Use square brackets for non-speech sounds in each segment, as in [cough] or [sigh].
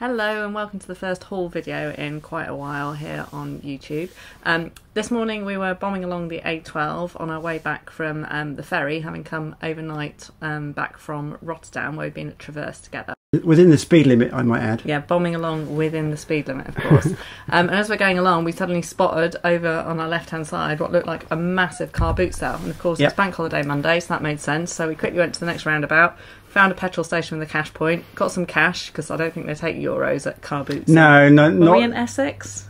Hello and welcome to the first haul video in quite a while here on YouTube. Um, this morning we were bombing along the A12 on our way back from um, the ferry, having come overnight um, back from Rotterdam where we've been at Traverse together. Within the speed limit, I might add. Yeah, bombing along within the speed limit, of course. [laughs] um, and as we're going along, we suddenly spotted over on our left hand side what looked like a massive car boot sale. And of course, Yep. it's Bank Holiday Monday, so that made sense. So we quickly went to the next roundabout, found a petrol station with a cash point, got some cash because I don't think they take euros at car boots. No, no, Were we in. Essex?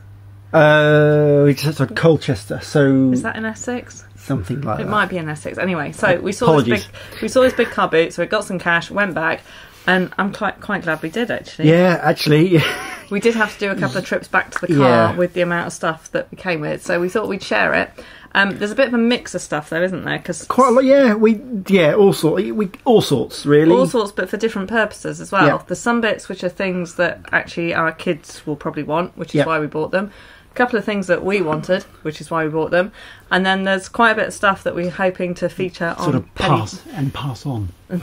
Uh, we just had Colchester, so Is that in Essex? something like that. It that. might be in Essex. Anyway, so we saw Apologies. this big, we saw this big car boot, so we got some cash, went back, and I'm quite quite glad we did actually. Yeah, actually, [laughs] We did have to do a couple of trips back to the car Yeah. with the amount of stuff that we came with, so we thought we'd share it. Um, there's a bit of a mix of stuff though, isn't there? Because quite a lot. Yeah, we yeah, all sorts. We all sorts really. all sorts, but for different purposes as well. Yeah. There's some bits which are things that actually our kids will probably want, which is Yeah. why we bought them. A couple of things that we wanted, which is why we bought them, and then there's quite a bit of stuff that we're hoping to feature on sort of pass Penny- pass and pass on. [laughs]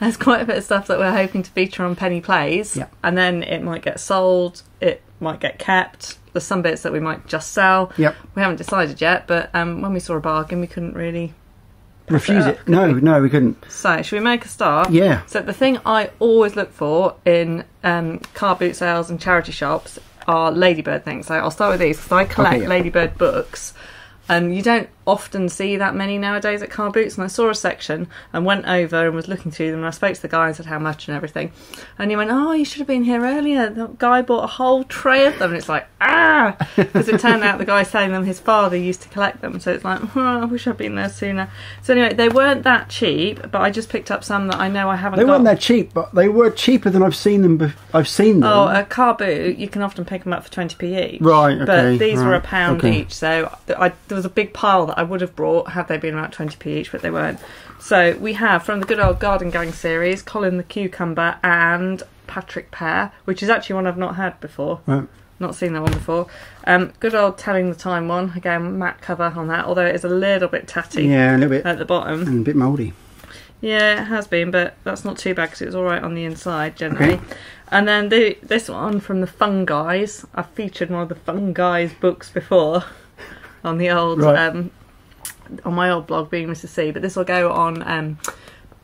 There's quite a bit of stuff that we're hoping to feature on Penny Plays, Yeah. and then it might get sold, it might get kept. There's some bits that we might just sell. Yep. We haven't decided yet, but um, when we saw a bargain, we couldn't really. Refuse up, it. No, no, we couldn't. So, should we make a start? Yeah. So, the thing I always look for in um, car boot sales and charity shops are Ladybird things. So, I'll start with these because I collect Okay, yeah. Ladybird books. And you don't often see that many nowadays at car boots. And I saw a section and went over and was looking through them. And I spoke to the guy and said how much and everything. And he went, "Oh, you should have been here earlier. The guy bought a whole tray of them." And it's like, ah, [laughs] because it turned out the guy selling them, his father used to collect them. So it's like, [laughs] oh, I wish I'd been there sooner. So anyway, they weren't that cheap, but I just picked up some that I know I haven't. They got. weren't that cheap, but they were cheaper than I've seen them. Bef- I've seen them. Oh, a car boot, you can often pick them up for 20p each. Right, okay, But these were a pound okay. each, so I, there was a big pile that I would have brought had they been about 20p each, but they weren't. So we have from the good old Garden Gang series Colin the Cucumber and Patrick Pear, which is actually one I've not had before. Right. Not seen that one before. Um, good old Telling the Time one. Again, matte cover on that, although it is a little bit tatty Yeah, a little bit at the bottom. and a bit mouldy. Yeah, it has been, but that's not too bad because it was all right on the inside generally. Okay. And then the, this one from the Fun Guys. I've featured one of the Fun Guys books before [laughs] on the old Right. um, on my old blog, being Mrs. C. But this will go on um,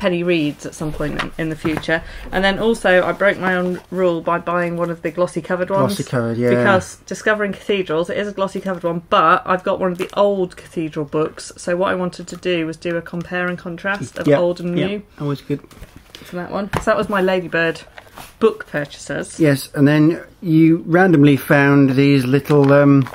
Penny Reads at some point in, in the future. And then also, I broke my own rule by buying one of the glossy covered ones. Glossy covered, yeah. Because discovering cathedrals, it is a glossy covered one, but I've got one of the old cathedral books. So what I wanted to do was do a compare and contrast of Yep, old and yep, new Always good. for that one. So that was my Ladybird book purchases. Yes, and then you randomly found these little um,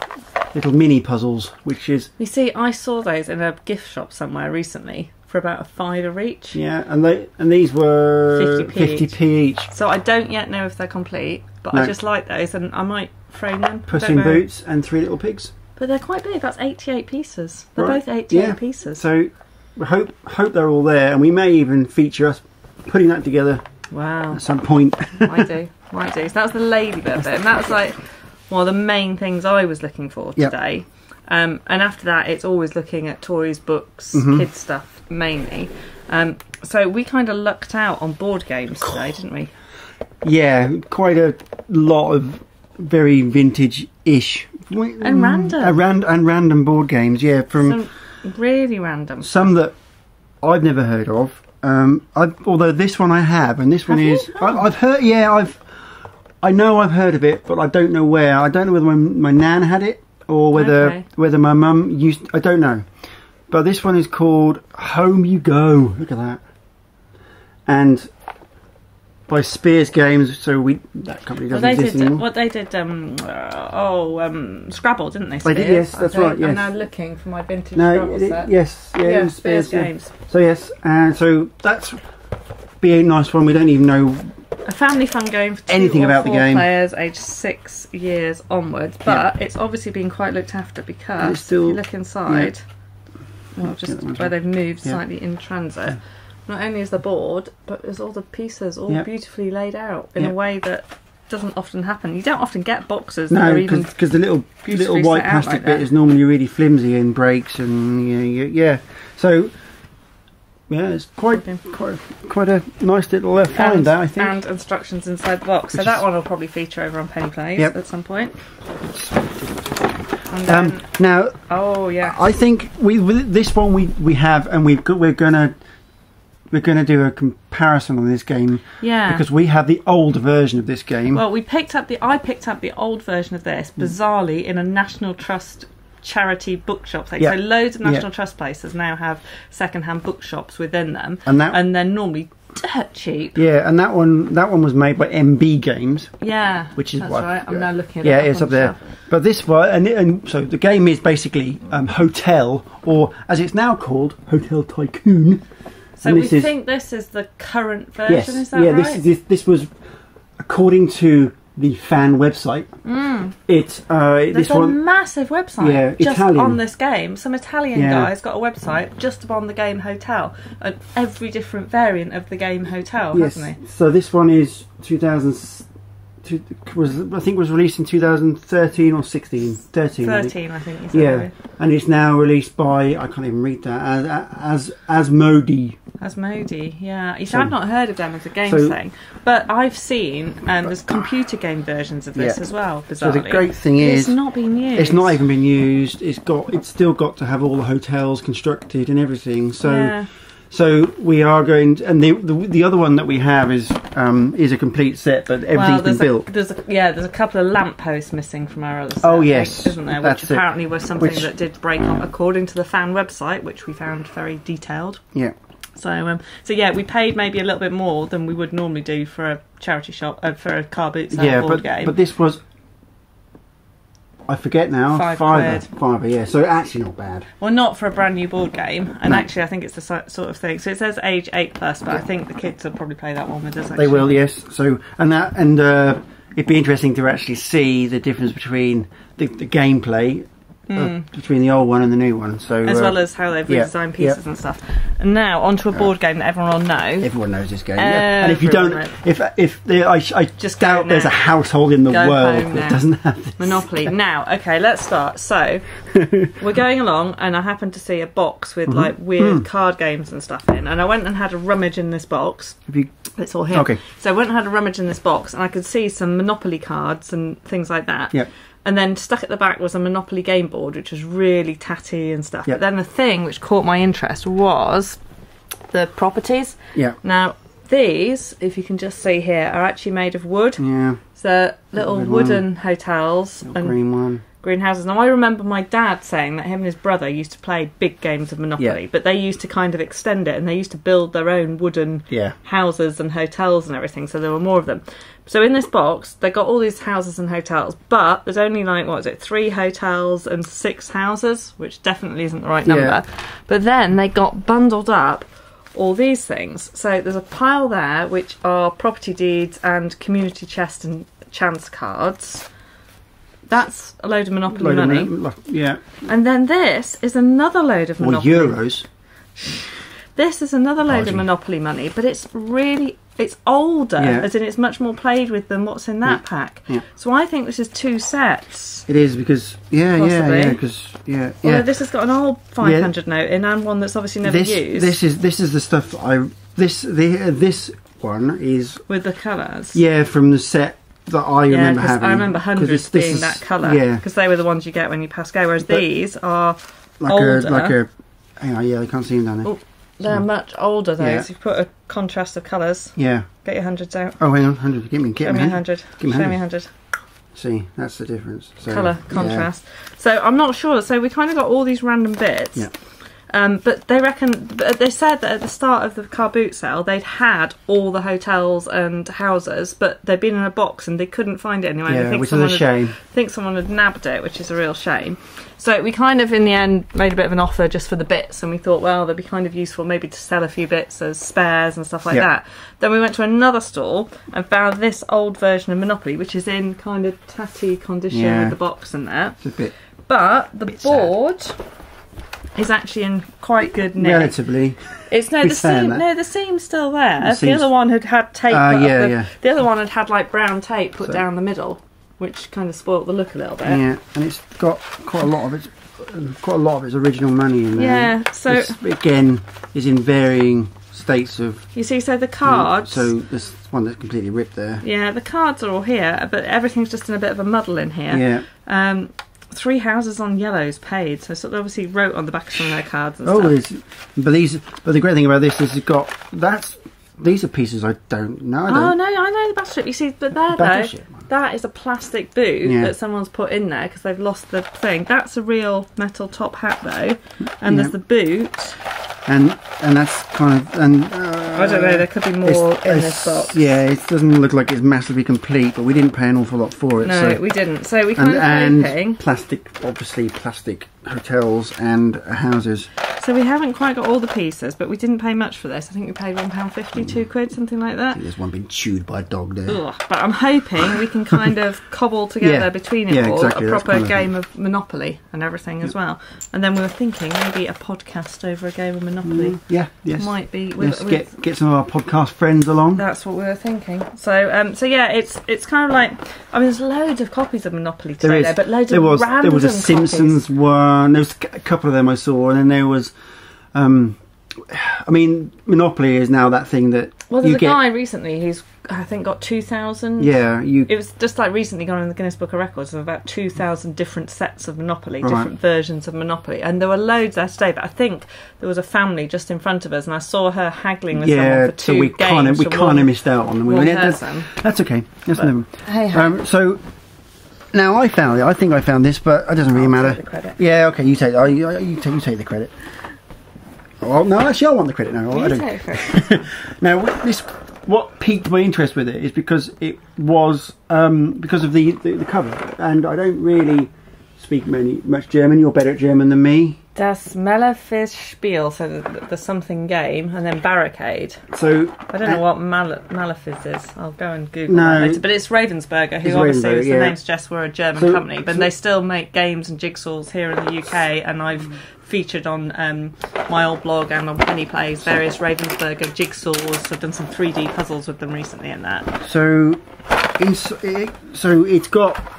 little mini puzzles, which is You see, I saw those in a gift shop somewhere recently for about a fiver each. yeah, and they and these were 50p 50p each. So I don't yet know if they're complete, but I just like those and I might frame them. Puss Don't in know. Boots and Three Little Pigs. But they're quite big. That's 88 pieces. They're Right. both 88 Yeah. pieces. So we hope hope they're all there, and we may even feature us putting that together Wow. at some point. I [laughs] do. I do. So that was the Ladybird bit, and that was like one of the main things I was looking for Yep. today. Um, and after that, it's always looking at toys, books, Mhm. kids stuff mainly. Um, so we kind of lucked out on board games today, didn't we? yeah, quite a lot of very vintage-ish And random. uh, ran- and random board games. Yeah, from Some really random. some that I've never heard of. Um, I've, although this one I have, and this one Have is. I, I've heard. Yeah, I've. I know I've heard of it, but I don't know where. I don't know whether my, my nan had it or whether Okay. whether my mum used. I don't know. But this one is called Home You Go. Look at that. And by Spears Games, so we that company doesn't they exist did anymore. what they did. Um, uh, oh, um, Scrabble, didn't they? They did, yes, that's I right, yes. I'm now looking for my vintage No, Scrabble it- set. yes, yeah, yeah, was Spears yeah. Games. So yes, and so that's be a nice one. We don't even know A family fun game for two Anything or about the game. players aged six years onwards, but it's obviously been quite looked after because still- if you look inside, well, just where they've moved Yeah. slightly in transit. Not only is the board, but there's all the pieces all Yeah. beautifully laid out in Yeah. a way that doesn't often happen. You don't often get boxes No, because the little little white plastic like bit that. is normally really flimsy and breaks and yeah, yeah, yeah. So yeah, it's quite quite quite a nice little uh, find and, that I think. and instructions inside the box. So Which that is- one will probably feature over on Penny Plays Yep. at some point. And then, Um, now oh yeah, I think we with this one we we have and we've got, we're gonna we're gonna do a comparison on this game yeah. because we have the old version of this game. well, we picked up the I picked up the old version of this Hmm. bizarrely in a National Trust charity bookshops. thing. Yeah. So loads of Yeah. National Trust places now have second-hand bookshops within them, and that and they're normally dirt cheap. yeah, and that one that one was made by MB Games. Yeah, Which is that's what- right. I'm now looking at Yeah, it. it's up there. But this one, and, and so the game is basically um, Hotel, or as it's now called, Hotel Tycoon. So And we this is- think this is the current version. yes, Is that yeah. right? This, this this was according to the fan website. Mm. It uh, There's this a one. massive website Yeah, just Italian. on this game. Some Italian Yeah. guy's got a website just on the game Hotel and every different variant of the game Hotel, Yes. hasn't he? So this one is 2000. Two- Was I think was released in 2013 or 16? 13. I think. I think. You said Yeah, and it's now released by I can't even read that as as Asmodee. As Modi, yeah. You see, So- I've not heard of them as a game so- thing, but I've seen um, there's computer game versions of this Yeah. as well. So the great thing is it's not been used. It's not even been used. It's got. It's still got to have all the hotels constructed and everything. So, Yeah. So we are going. To, and the, the the other one that we have is um is a complete set, but everything's well, been there's built. A, there's a, yeah, there's a couple of lampposts missing from our other set, Oh, yes, think, isn't there? that's Which it. apparently was something Which- that did break up according to the fan website, which we found very detailed. Yeah. So, um, so yeah, we paid maybe a little bit more than we would normally do for a charity shop, uh, for a car boot sale yeah, board but game. but this was. I forget now. Five fiver, quid. Yeah. So actually not bad. well, not for a brand new board game, and No. actually, I think it's the sort of thing. So it says age eight plus, but I think the kids will probably play that one with us. Actually. They will. Yes. So and that and uh, it'd be interesting to actually see the difference between the, the gameplay uh, between the old one and the new one. So Hmm. As uh, well as how they've yeah, redesigned pieces and stuff. And now onto a board game that everyone will know. Everyone knows this game, yeah. and if you don't, if if there, I, I Just go doubt there's a household in the Go world that doesn't have this. Monopoly. [laughs] Now, okay, let's start. So, [laughs] we're going along, and I happened to see a box with Mm-hmm. like weird Hmm. card games and stuff in, and I went and had a rummage in this box. You, It's all here. Okay. So I went and had a rummage in this box, and I could see some Monopoly cards and things like that. Yep. And then stuck at the back was a Monopoly game board, which was really tatty and stuff. Yep. But then the thing which caught my interest was the properties. yeah, Now, these, if you can just see here, are actually made of wood. yeah, So little Good one. wooden hotels little and green one. Greenhouses. Now, I remember my dad saying that him and his brother used to play big games of Monopoly, Yeah. but they used to kind of extend it and they used to build their own wooden Yeah, houses and hotels and everything, so there were more of them. So in this box, they got all these houses and hotels, but there's only like what is it, three hotels and six houses, which definitely isn't the right number. Yeah. But then they got bundled up all these things. So there's a pile there which are property deeds and community chest and chance cards. That's a load of Monopoly Load of money. mon- yeah, And then this is another load of or Monopoly. euros. This is another load of Monopoly money, but it's really it's older, Yeah. as in it's much more played with than what's in that pack. yeah. So I think this is two sets. It is because yeah, yeah, Possibly. yeah, because yeah, Although yeah. this has got an old 500 note in and one that's obviously never this used this is this is the stuff I this the uh, this one is with the colours. yeah from the set that I Yeah, remember having. I remember hundreds being is- that colour. Yeah, Because they were the ones you get when you pass go, whereas But- these are like older. a like a. Hang on, yeah, I can't see them down there. Oh. they're mm. much older. though. Yeah. you put a contrast of colours. Yeah. Get your hundreds out. Oh, hang on, hundred. Give me, get me me. a 100. Give me Show me a 100. hundred. See, that's the difference. So, colour yeah. contrast. So I'm not sure. So we kind of got all these random bits. Yeah. Um, but they reckon but they said that at the start of the car boot sale they'd had all the hotels and houses, but they'd been in a box and they couldn't find it anywhere. I Yeah, think which is someone a had- shame. think someone had nabbed it, which is a real shame. So we kind of, in the end, made a bit of an offer just for the bits, and we thought, well, they'd be kind of useful maybe to sell a few bits as spares and stuff like Yeah. that. Then we went to another store and found this old version of Monopoly, which is in kind of tatty condition Yeah. with the box in there. It's a bit But the Bit sad. Is actually in quite good nick. relatively. It's no the seam. that. No, the seam's still there. The The, other one had had tape. Ah, put yeah, the, yeah. The other one had had like brown tape put So- down the middle, which kind of spoilt the look a little bit. Yeah, and it's got quite a lot of its quite a lot of it's original money in there. Yeah, so- This, again is in varying states of. You see, so the cards. So this one that's completely ripped there. yeah, the cards are all here, but everything's just in a bit of a muddle in here. Yeah. Um, three houses on yellows paid, so of obviously wrote on the back of some of their cards and Oh, stuff. but these. But the great thing about this is it's got that's. These are pieces I don't know. I Oh don't, no, I know the battleship. You see, but there though, Battleship one. That is a plastic boot Yeah. that someone's put in there because they've lost the thing. That's a real metal top hat though, and Yeah. there's the boot. and and that's kind of and. Uh, I don't know. There could be more it's- in it's- this box. Yeah, it doesn't look like it's massively complete, but we didn't pay an awful lot for it. No, so. we didn't. So we and, kind of and hoping. plastic, obviously plastic hotels and houses. So we haven't quite got all the pieces, but we didn't pay much for this. I think we paid one pound fifty, two quid, something like that. There's one being chewed by a dog there. Ugh. But I'm hoping we can kind of [laughs] cobble together Yeah. between it Yeah, all exactly, a proper kind of game of Monopoly and everything as well. And then we were thinking maybe a podcast over a game of Monopoly Yeah, yes. might be. With, yes, with- get get some of our podcast friends along. that's what we were thinking. So, um, so yeah, it's it's kind of like I mean, there's loads of copies of Monopoly today, There is, though, but loads there of was random there was a copies. Simpsons one. There was a couple of them I saw, and then there was, um, [sighs] I mean, Monopoly is now that thing that Well, there's a get. guy recently who's I think got two thousand. Yeah, you. It was just like recently gone in the Guinness Book of Records of about 2,000 different sets of Monopoly, Right. different versions of Monopoly. And there were loads there today, but I think there was a family just in front of us, and I saw her haggling with yeah, someone for two so we games. kind of we for kind of missed out on them. We one that's, person. that's okay. That's But- never. Hey. Um, so now I found it. I think I found this, but it doesn't really I'll matter. take the credit. Yeah, okay. You take. Oh, you, you take. You take the credit. Oh no, actually, I want the credit now. I You don't. take it. [laughs] Now, this what piqued my interest with it is because it was um, because of the, the the cover, and I don't really speak many much German. You're better at German than me, Das Malefiz-Spiel, so the, the, the something game, and then Barricade. so I don't know what Mal- Malefiz is. I'll go and Google No. that later. But it's Ravensburger, who It's obviously, Ravensburger, as the yeah. name suggests, were a German So- company. But so- they still make games and jigsaws here in the UK, and I've featured on um, my old blog and on Penny Plays various Ravensburger jigsaws. I've done some 3D puzzles with them recently in that. so so it's got.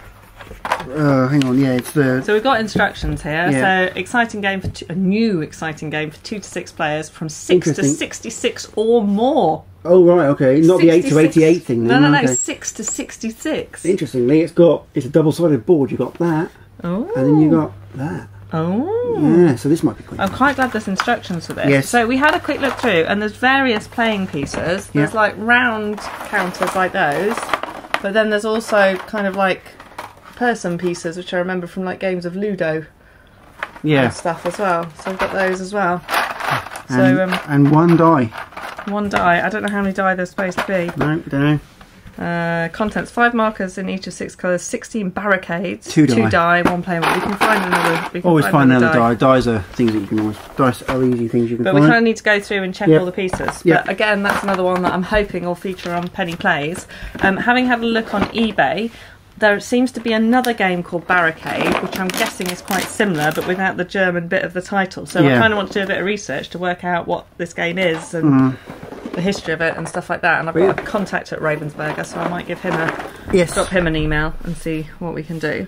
Uh, hang on, yeah, it's the So we've got instructions here. Yeah. So exciting game for two, a new exciting game for two to six players from six to sixty-six or more. oh right, okay, not the eight to eighty-eight thing. No, then, no, no, okay. six to sixty-six. Interestingly, it's got it's a double-sided board. You got that, Oh, and then you got that. Oh. Yeah, so this might be quite. I'm quite glad there's instructions for this. Yes. So we had a quick look through, and there's various playing pieces. There's Yeah. like round counters like those, but then there's also kind of like person pieces, which I remember from like games of Ludo yeah, and stuff as well. So I've got those as well. and, So um, and one die. one die. I don't know how many die there's supposed to be. No, don't know. Uh, contents: five markers in each of six colours, sixteen barricades, Two die. die, one playing. We can find another. We can Always find another die. die. Dies are things that you can always. Dice are easy things you can But we kind of need to go through and check Yep. all the pieces. Yep. But again, that's another one that I'm hoping will feature on Penny Plays. Um, having had a look on eBay, there seems to be another game called Barricade, which I'm guessing is quite similar, but without the German bit of the title. So I kind of want to do a bit of research to work out what this game is and the history of it and stuff like that. And I've got a. Contact at Ravensburger, so I might give him a yes. drop him an email and see what we can do.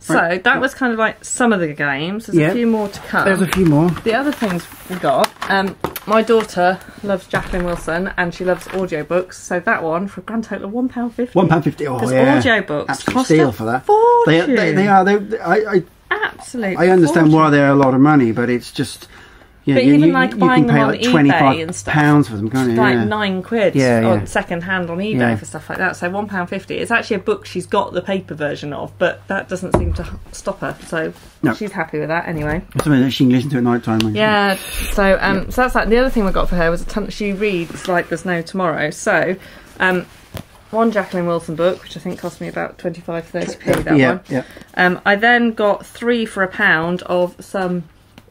So Right. that was kind of like some of the games. There's Yeah. a few more to come. There's a few more. The other things we got, um, my daughter loves Jacqueline Wilson and she loves audiobooks, so that one for a grand total of one pound fifty. One pound fifty. Oh Because yeah. audiobooks Absolute cost steal for that. fortune. They, they, they are. They, I, I, absolute. I understand why they're a lot of money, but it's just. Yeah, But you, even, you, like, you buying them on like eBay and stuff. pounds for them, can't you? like yeah. nine quid Yeah, on second hand on eBay Yeah. for stuff like that. So one pound fifty. It's actually a book she's got the paper version of, but that doesn't seem to stop her. So No. she's happy with that anyway. It's something that she can listen to at night time. Yeah. So um, so that's that. The other thing we got for her was a ton. She reads like there's no tomorrow. So um, one Jacqueline Wilson book, which I think cost me about 25, 30 p. That yeah, one. yeah. Um, I then got three for a pound of some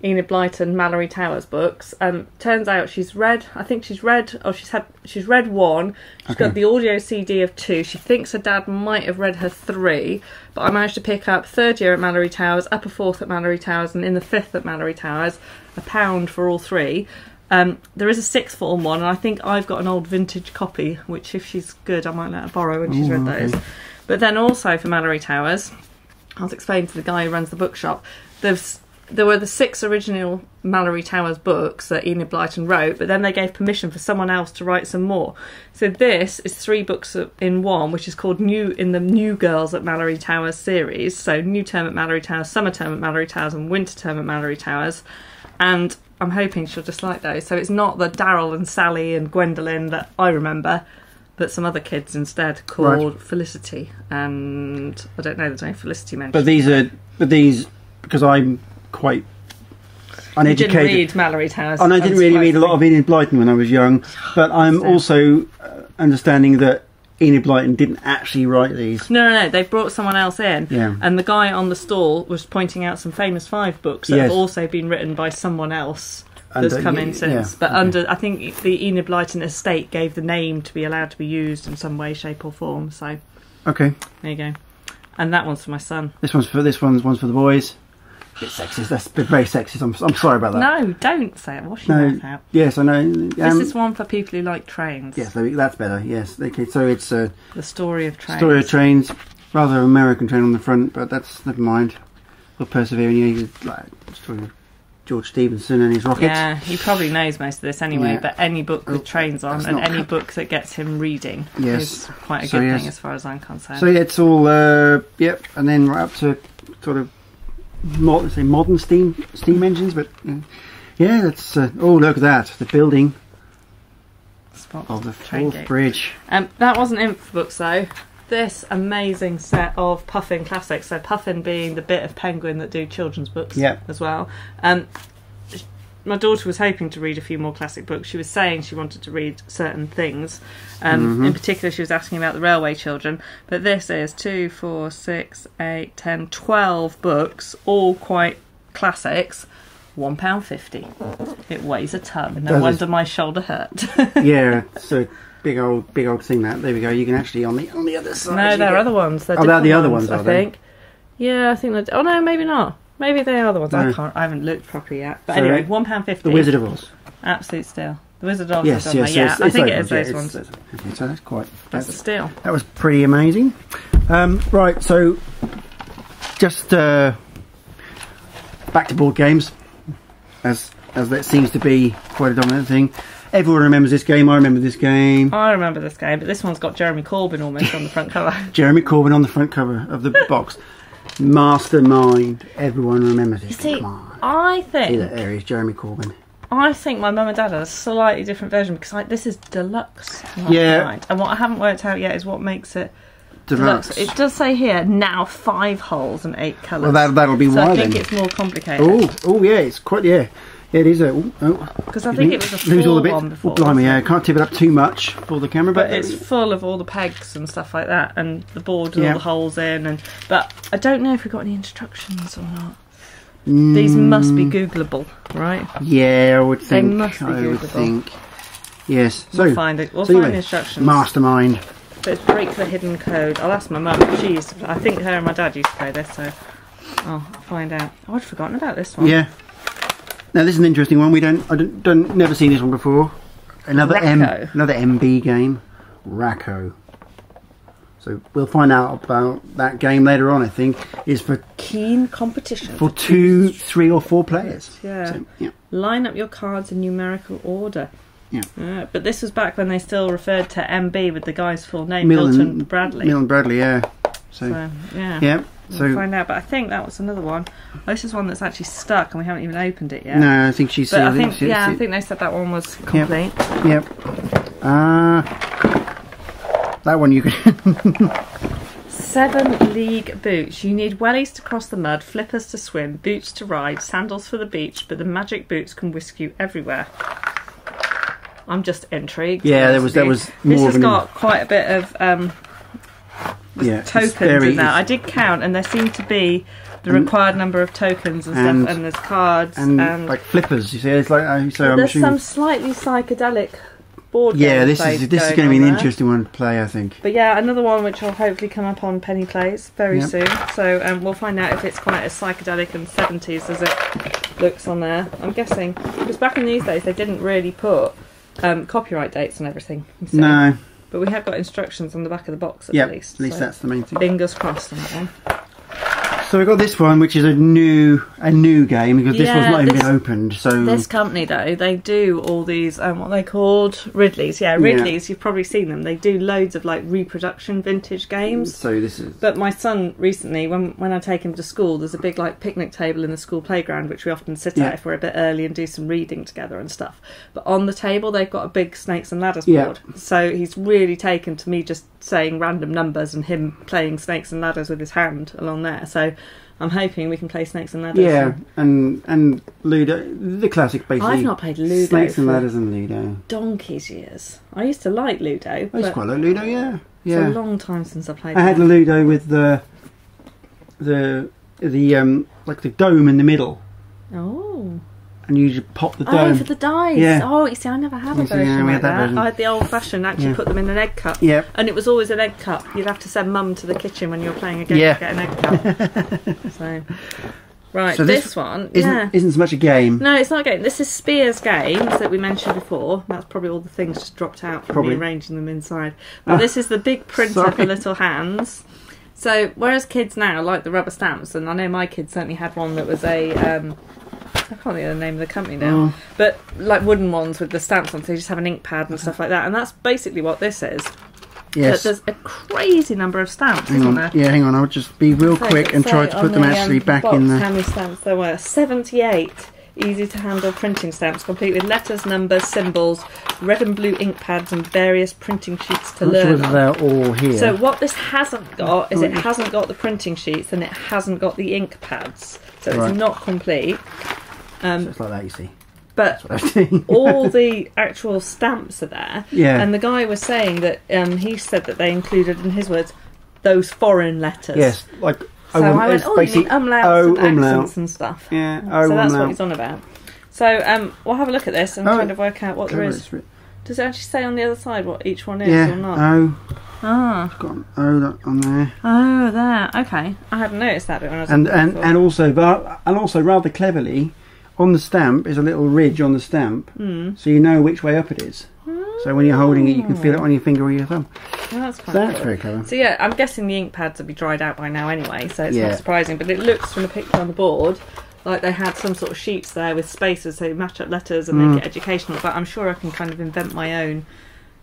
Enid Blyton, Malory Towers books. Um, turns out she's read. I think she's read. Oh, she's had. She's read one. She's Okay. got the audio CD of two. She thinks her dad might have read her three, but I managed to pick up third year at Malory Towers, upper fourth at Malory Towers, and in the fifth at Malory Towers, a pound for all three. Um, there is a sixth form one, and I think I've got an old vintage copy, which if she's good, I might let her borrow when she's Ooh, read okay. those. But then also for Malory Towers, I was explaining to the guy who runs the bookshop, there's there were the six original Malory Towers books that Enid Blyton wrote, but then they gave permission for someone else to write some more. So this is three books in one, which is called New in the New Girls at Malory Towers series. So new term at Malory Towers, summer term at Malory Towers, and winter term at Malory Towers. And I'm hoping she'll just like those. So it's not the Darrell and Sally and Gwendoline that I remember, but some other kids instead called Felicity. And I don't know, there's no Felicity mentioned. But these are, but these, because I'm quite you uneducated. didn't read Malory Towers. And I didn't really read a lot of Enid Blyton when I was young, but I'm So- also uh, understanding that Enid Blyton didn't actually write these. No, no, no. They brought someone else in, Yeah. and the guy on the stall was pointing out some famous five books that Yes. have also been written by someone else that's uh, come in since. yeah, But okay. under, I think the Enid Blyton estate gave the name to be allowed to be used in some way, shape, or form. So Okay, there you go. And that one's for my son. this one's for this one's one's for the boys. Bit sexist. That's bit very sexist. I'm, I'm sorry about that. No, don't say it. Wash your No. mouth out. Yes, I know. Um, This is one for people who like trains. yes, that's better. Yes, okay. So it's a The story of trains. story of trains, rather American train on the front, but that's never mind. We'll persevere. You know, like story of George Stephenson and his rockets. Yeah, he probably knows most of this anyway. Yeah. But any book with Oh, trains on that's and any book that gets him reading Yes. is quite a So, good yes. thing as far as I'm concerned. So yeah, it's all uh, yep, and then right up to sort of mod, say modern steam steam engines, but uh, yeah, that's uh, oh look at that, the building Spot of the Forth gate. bridge. Um, that wasn't in for books though. This amazing set of Puffin classics. So Puffin being the bit of Penguin that do children's books Yeah. as well. Um, sh- my daughter was hoping to read a few more classic books. She was saying she wanted to read certain things. Um, Mhm. In particular, she was asking about the Railway Children. But this is two, four, six, eight, ten, twelve books, all quite classics. One pound fifty. It weighs a ton. No wonder my shoulder hurt. [laughs] yeah, so big old big old thing that. There we go. You can actually on the on the other side. No, there are get- other ones. They're Oh, they're the other ones, I are they? think. Yeah, I think that. Oh no, maybe not. Maybe they are the ones. I can't. I haven't looked properly yet. But So, anyway, one pound fifty. The Wizard of Oz. absolute steal. The Wizard of Oz. Yes, yes, yes. Yeah, I think it is those ones. it's- Okay, so that's quite. That's a That's, steal. that was pretty amazing. Um, right, so just uh, back to board games, as as that seems to be quite a dominant thing. Everyone remembers this game. I remember this game. I remember this game, but this one's got Jeremy Corbyn almost on the front cover. Jeremy Corbyn on the front cover of the [laughs] box. Mastermind. Everyone remembers it. You see. I think there is Jeremy Corbyn. I think my mum and dad had a slightly different version because like, this is deluxe. Yeah. And what I haven't worked out yet is what makes it Deluxe. deluxe. It does say here now five holes and eight colours. Well, that that'll be so why I think then. it's more complicated. Oh, oh yeah, it's quite yeah. Yeah, it is a. Oh, oh. Because I think it was a lose all the full bits. one before. Oh, blimey, yeah, it? can't tip it up too much for the camera, but, But it's full of all the pegs and stuff like that, and the board and Yeah. all the holes in. And but I don't know if we've got any instructions or not. Mm, These must be Googleable, right? Yeah, I would think. They must be I would think. Yes. So we'll find it. We'll so find anyway, the instructions. Mastermind. So it's break the hidden code. I'll ask my mum. She used to, I think her and my dad used to play this, so I'll find out. Oh, I'd forgotten about this one. Yeah. Now this is an interesting one. We don't. I don't. don't never seen this one before. Another M. Another MB game. Rack-O. So we'll find out about that game later on. I think is for Keen competition. for two, three, or four players. Yeah. So, yeah. Line up your cards in numerical order. Yeah. Uh, but this was back when they still referred to MB with the guy's full name, Milton- Milton Bradley. Milton Bradley. Yeah. So, So yeah. yeah. We'll So find out. But I think that was another one. This is one that's actually stuck, and we haven't even opened it yet. no, I think she's. But I think yeah, I think they said that one was complete. Yep. Uh, that one you can. [laughs] Seven league boots. You need wellies to cross the mud, flippers to swim, boots to ride, sandals for the beach, but the magic boots can whisk you everywhere. I'm just intrigued. Yeah, there was- there was This has got quite a bit of um, yeah. tokens very- in there. I did count, and there seemed to be the required number of tokens and, and- stuff, and there's cards and, and, like flippers. You see, it's like uh, so. I'm there's assuming. some slightly psychedelic board. yeah, game this is plays this is going going to be an there. interesting one to play. I think. But yeah, another one which will hopefully come up on Penny Plays very Yep. soon. So um, we'll find out if it's quite as psychedelic and 70s as it looks on there. I'm guessing because back in these days they didn't really put um, copyright dates and everything. you see. No. But we have got instructions on the back of the box at Yeah. least. At least so that's the main thing. fingers crossed on that one. So we've got this one, which is a new a new game because this one's not even this- been opened. So This company, though, they do all these, um, what are they called? Ridleys. Yeah, Ridleys. You've probably seen them. They do loads of like reproduction vintage games. so this is But my son recently, when when I take him to school, there's a big like picnic table in the school playground, which we often sit Yeah. at if we're a bit early and do some reading together and stuff. But on the table, they've got a big snakes and ladders Yeah. board. So he's really taken to me just saying random numbers and him playing snakes and ladders with his hand along there. So I'm hoping we can play snakes and ladders. yeah, and and Ludo, the classic basically. I've not played Ludo Snakes and ladders and Ludo. donkey's years. I used to like Ludo, I used to quite like Ludo. Yeah, it's a long time since I played. I had. Ludo with the the the um like the dome in the middle, Oh. And you just pop the Oh, dome. for the dice. Yeah. Oh, you see, I never had a version yeah, like that version. I had the old fashioned, actually Yeah. put them in an egg cup. Yeah. And it was always an egg cup. You'd have to send mum to the kitchen when you were playing a game Yeah. to get an egg cup. [laughs] so, right, So this, this one, Isn't yeah. isn't so much a game. No, it's not a game. This is Spears Games that we mentioned before. That's probably all the things just dropped out from Probably. me arranging them inside. But Ah, this is the big printer sorry. for little hands. So whereas kids now like the rubber stamps, and I know my kids certainly had one that was a um, I can't think of the name of the company now, Oh. but like wooden ones with the stamps on, so you just have an ink pad and stuff like that, and that's basically what this is. Yes. But there's a crazy number of stamps, Hang on. there? Yeah, hang on. I'll just be real So quick and try to put them the, actually um, back box in the. How many stamps there were? Seventy-eight easy to handle printing stamps, complete with letters, numbers, symbols, red and blue ink pads, and various printing sheets to I'm sure learn. whether they're all here. So what this hasn't got is it Right. hasn't got the printing sheets and it hasn't got the ink pads, so Right. it's not complete. Um, Just like that, you see. but That's what I was [laughs] saying. all the actual stamps are there. Yeah. And the guy was saying that um, he said that they included, in his words, those foreign letters. yes, like So I went, it's oh, you mean umlauts and umlaut. accents and stuff. Yeah, so O that's what he's on about. So um, we'll have a look at this and Oh, kind of work out what there Oh, is. it's Does it actually say on the other side what each one is or Yeah, not? O. ah. Got an O that- on there. Oh, there. Okay. I hadn't noticed that bit when I was And and before. and also, but and also rather cleverly, on the stamp is a little ridge on the stamp, Hmm. so you know which way up it is. So when you're holding it, you can feel it on your finger or your thumb. Well, that's quite That's cool. very clever. So yeah, I'm guessing the ink pads will be dried out by now anyway, so it's Yeah. not surprising. But it looks from the picture on the board like they had some sort of sheets there with spaces so match up letters and Mm. make it educational. But I'm sure I can kind of invent my own,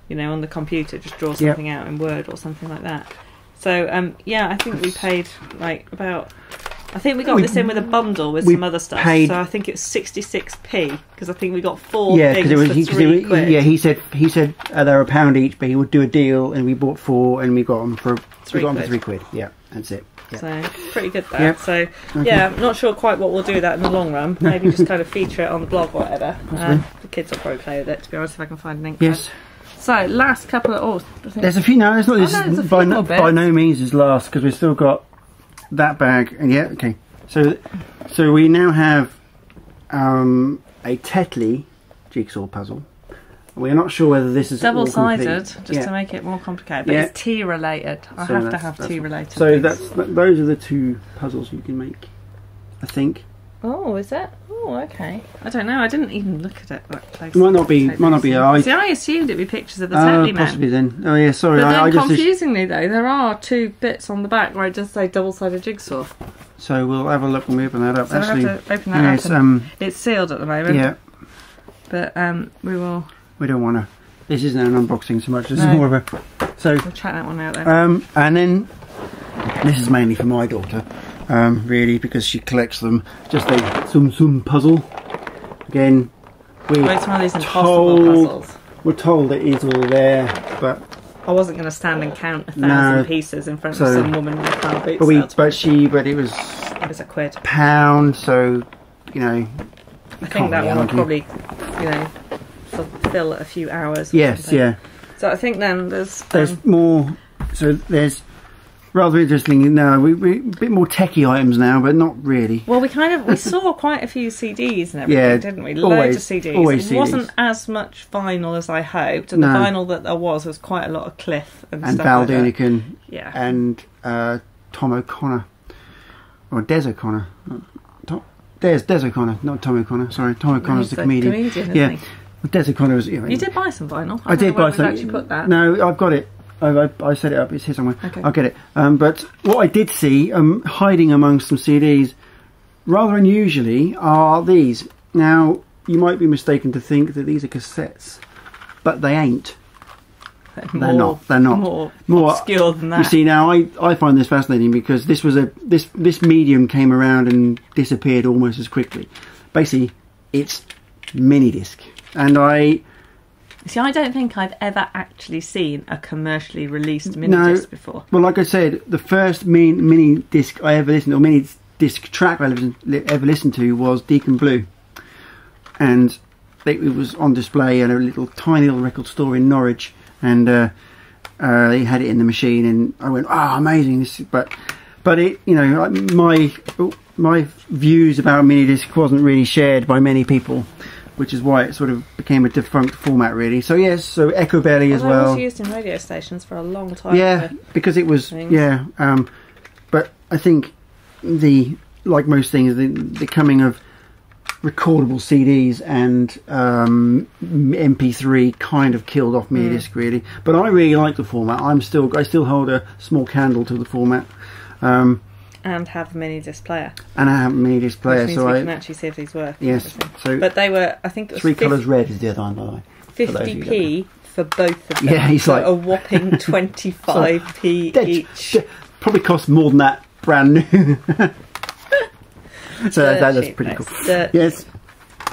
you know, on the computer, just draw Yep. something out in Word or something like that. So um, yeah, I think we paid like about. I think we got We- this in with a bundle with some other stuff. paid- so I think it's 66p because I think we got four Yeah, things it was for he, three it, quid. yeah. He said he said uh, they were a pound each, but he would do a deal, and we bought four, and we got them for Three we got quid. for three quid. Yeah, that's it. Yeah. So pretty good there. Yep. So yeah, I'm not sure quite what we'll do with that in the long run. [laughs] Maybe just kind of feature it on the blog or whatever. Uh, the kids will probably play with it. To be honest, if I can find an ink. Yes, So last couple of oh, there's a few. No, it's not. This no, there's a is few by, no, by no means is last because we've still got that bag. And yeah, okay. So so we now have um, a Tetley jigsaw puzzle. We're not sure whether this is double sided, just Yeah. to make it more complicated. But Yeah. it's tea related. I So have to have that's- tea related. So things. that's th- those are the two puzzles you can make. I think oh, is that? Oh, okay. I don't know. I didn't even look at it that close. might not be might not be. I See, I assumed it'd be pictures of the uh, Tetley man. possibly then. Oh yeah, sorry. But then, I, I just confusingly though, there are two bits on the back where it does say double-sided jigsaw. so we'll have a look when we open that up. So Actually, we'll have to open that up. And um, it's sealed at the moment. yeah, But um, we will we don't want to. This isn't an unboxing so much. This No. is more of a. So we'll check that one out then. um, and then this is mainly for my daughter, um, really because she collects them. Just a sum sum puzzle. Again, we Well, it's one of these impossible told- puzzles. we're told it is all there, but I wasn't going to stand and count a thousand No. pieces in front So- of some woman with car boots. but we but she but it was It was a quid. pound, so you know I think that one probably, you know, f- fill a few hours. yes, something. yeah. So I think then there's. There's Um, more. So there's rather interesting. No, we, we a bit more techie items now, but not really. well, we kind of we saw [laughs] quite a few CDs and everything, Yeah, didn't we? Loads of CDs. always it wasn't CDs. as much vinyl as I hoped, and No. the vinyl that there was was quite a lot of Cliff and, And Val like. Yeah. and uh, Tom O'Connor or Des O'Connor. Tom, Des Des O'Connor, not Tom O'Connor. Sorry, Tom O'Connor's He's the comedian. isn't yeah, he? Des O'Connor was. You, know, You did buy some vinyl. I did buy some. Actually, put that. No, I've got it. I, I, I set it up. It's here somewhere. Okay. I'll get it. Um, but what I did see, um, hiding among some CDs, rather unusually, are these. Now, you might be mistaken to think that these are cassettes, but they ain't. They're, more, not, they're not. More, More- obscure than that. You see, now I, I find this fascinating because this was a this this medium came around and disappeared almost as quickly. Basically, it's mini disc, and I See, I don't think I've ever actually seen a commercially released mini No. disc before. Well, like I said, the first mini, mini disc I ever listened, or mini disc track I ever, listened to was Deacon Blue, and it, was on display at a little tiny little record store in Norwich, and uh, uh, they had it in the machine, and I went, "Oh, amazing!" This, but but it, you know, my my views about mini disc wasn't really shared by many people. Which is why it sort of became a defunct format, really. So yes, so Echobelly as well it was used in radio stations for a long time. Yeah, because it was things. yeah. Um, but I think the like most things, the, the coming of recordable CDs and um, MP3 kind of killed off Hmm. mini disc really. But I really like the format. I'm still I still hold a small candle to the format, um, and have a mini disc player. and I have a mini disc player, which means so we I can actually see if these work. yes. So But they were, I think it was three 50, colours red is the other one, by the way. for those of you 50p for both of them. Yeah, he's so like- a whopping [laughs] 25p Dead- each. dead- probably cost more than that brand new. [laughs] so that, that's cheap, pretty nice. cool. Dirt Yes.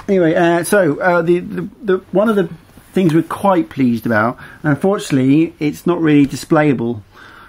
Anyway, uh, so uh, the, the the one of the things we're quite pleased about, unfortunately, it's not really displayable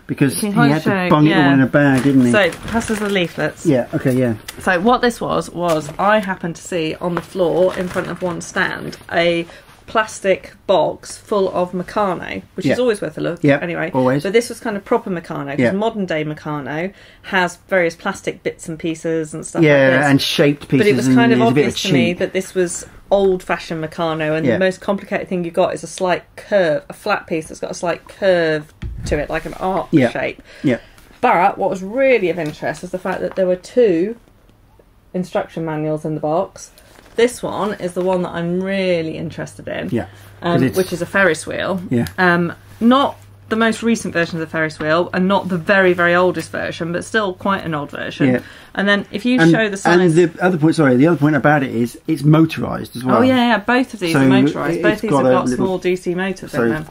because You he had to show, bung it all in a bag, didn't he? So, pass us the leaflets. yeah. Okay. Yeah. So what this was was I happened to see on the floor in front of one stand a plastic box full of Meccano, which is always worth a look. Yeah, Anyway, always. But this was kind of proper Meccano because Yeah. modern day Meccano has various plastic bits and pieces and stuff yeah, like this. and shaped pieces. but it was kind of it's a bit obvious to me that this was old-fashioned Meccano, and Yeah. the most complicated thing you got is a slight curve, a flat piece that's got a slight curve to it, like an arc Yeah. shape. Yeah. But what was really of interest is the fact that there were two instruction manuals in the box. This one is the one that I'm really interested in, Yeah. um, which is a Ferris wheel. Yeah. Um, not the most recent version of the Ferris wheel, and not the very, very oldest version, but still quite an old version. Yeah. And then if you And, show the size. and the other point, sorry, the other point about it is it's motorised as well. Oh yeah, yeah. Both of these So are motorised. Both these have got little- small DC motors so- in them.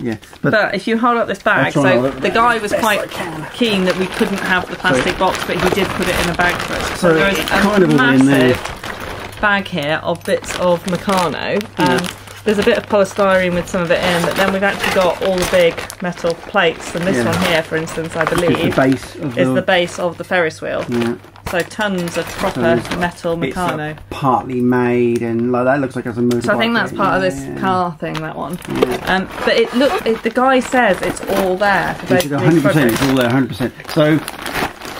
Yeah. But, But if you hold up this bag, I'll try and so the guy was quite keen that we couldn't have the plastic box, but he did put it in a bag for us. So, So there is a of all in there. massive bag here of bits of Meccano. Um, there's a bit of polystyrene with some of it in, but then we've actually got all the big metal plates. And this Yeah. one here, for instance, I the believe, base of is the, the base of the Ferris wheel. yeah. So tons of proper So metal uh, Meccano. partly made and like that looks like it's a motorbike. So I think that's part of this Yeah. car thing, that one. Um, but it look, it, the guy says it's all there for both It's 100%, it's all there, 100%. So,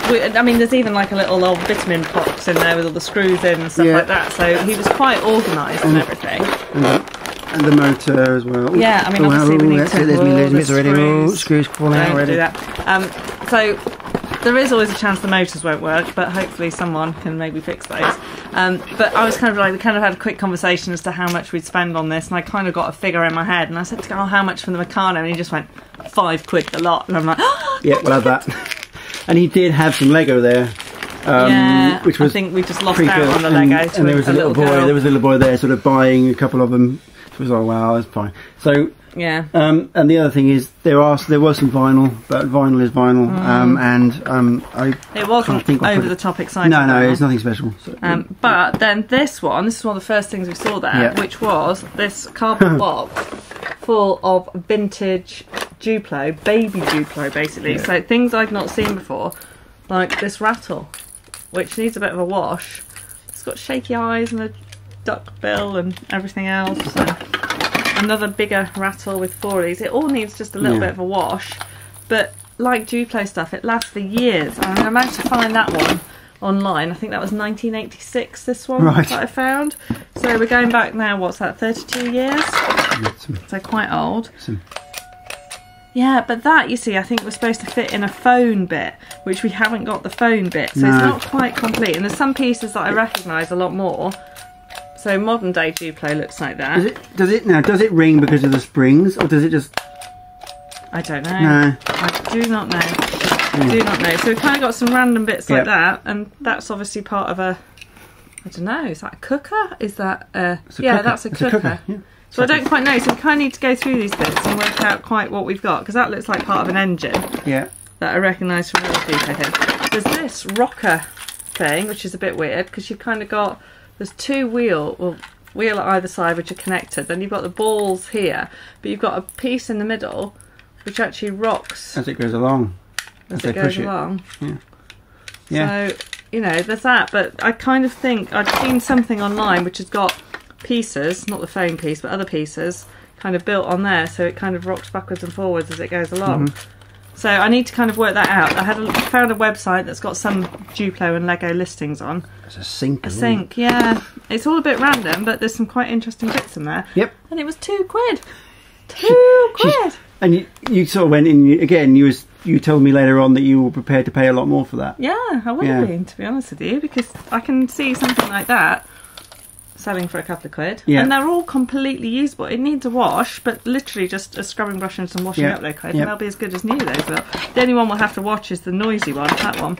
We- I mean, there's even like a little old vitamin box in there with all the screws in and stuff Yeah. like that. So he was quite organised and Mm. everything. and the, and the motor as well. Yeah, I mean, Oh, obviously we oh, need to- There's me losing the bits already. Oh, screws. screws falling out already. do that. Um, so there is always a chance the motors won't work, but hopefully someone can maybe fix those. Um, but I was kind of like, we kind of had a quick conversation as to how much we'd spend on this, and I kind of got a figure in my head, and I said oh, how much for the Meccano? And he just went, five quid a lot. And I'm like, oh, Yeah, we'll have that. [laughs] and he did have some Lego there. Um, yeah, which was I think we just lost out on the and, Lego to and there was a, little, boy. girl. There was a little boy there, sort of buying a couple of them. It was like, wow, that's fine. So, yeah. um, and the other thing is, there are there was some vinyl, but vinyl is vinyl, Mm. um, and um, I It wasn't think over the top exciting. no, no, it's nothing special. So, Um, but then this one, this is one of the first things we saw there, Yeah. which was this [laughs] cardboard box full of vintage Duplo, baby Duplo, basically. Yeah. So things I've not seen before, like this rattle, which needs a bit of a wash. It's got shaky eyes and a duck bill and everything else. And another bigger rattle with four of these. It all needs just a little Yeah. bit of a wash, but like Duplo stuff, it lasts for years. And I managed to find that one online. I think that was 1986. This one Right. that I found. So we're going back now. What's that? 32 years. So quite old. some, Yeah, but that you see, I think was supposed to fit in a phone bit, which we haven't got the phone bit, so it's not quite complete. And there's some pieces that I recognise a lot more. So modern day Duplo looks like that. does it? Does it now? Does it ring because of the springs, or does it just? I don't know. No. I do not know. Do hmm. not know. So we've kind of got some random bits like that, and that's obviously part of a. I don't know. Is that a cooker? Is that a? It's a yeah, cooker. that's a It's cooker. yeah. So I don't quite know. So we kind of need to go through these bits and work out quite what we've got because that looks like part of an engine Yeah. that I recognise from other people. I there's this rocker thing, which is a bit weird because you've kind of got there's two wheel well wheel at either side which are connected. Then you've got the balls here, but you've got a piece in the middle which actually rocks As it goes along. as they it goes push it. along. Yeah. So you know there's that, but I kind of think I'd seen something online which has got pieces, not the phone piece, but other pieces, kind of built on there, so it kind of rocks backwards and forwards as it goes along. Mm-hmm. So I need to kind of work that out. I had a, found a website that's got some Duplo and Lego listings on. It's a sink. A isn't it? sink, yeah. It's all a bit random, but there's some quite interesting bits in there. Yep. And it was two quid. [laughs] Two quid. And you, you sort of went in you- again. You was you told me later on that you were prepared to pay a lot more for that. Yeah, I would Yeah. have been, to be honest with you, because I can see something like that selling for a couple of quid. Yeah. And they're all completely usable. It needs a wash, but literally just a scrubbing brush and some washing Yeah. up liquid, Yeah. and they'll be as good as new, those will. The only one we'll have to watch is the noisy one, that one.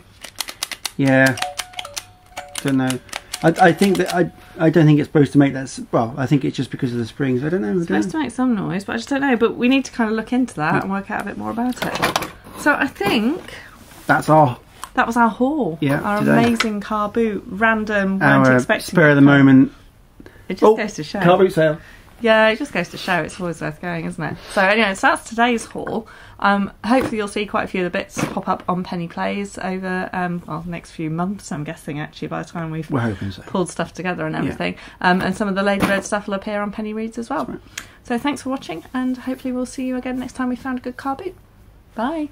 Yeah. Don't know. I, I think that I I don't think it's supposed to make that. Well, I think it's just because of the springs. I don't know. I It's supposed don't, to make some noise, but I just don't know. But we need to kind of look into that and work out a bit more about it. So I think that's our that was our haul. Yeah, Our today. amazing car boot, random, weren't our expecting spur of the moment It just Oh, goes to show. car boot sale. Yeah, it just goes to show it's always worth going, isn't it? So anyway, so that's today's haul. Um, hopefully you'll see quite a few of the bits pop up on Penny Plays over um, well, the next few months. I'm guessing actually by the time we've so. pulled stuff together and everything. Um, and some of the Ladybird stuff will appear on Penny Reads as well. right. So thanks for watching, and hopefully we'll see you again next time we found a good car boot. Bye.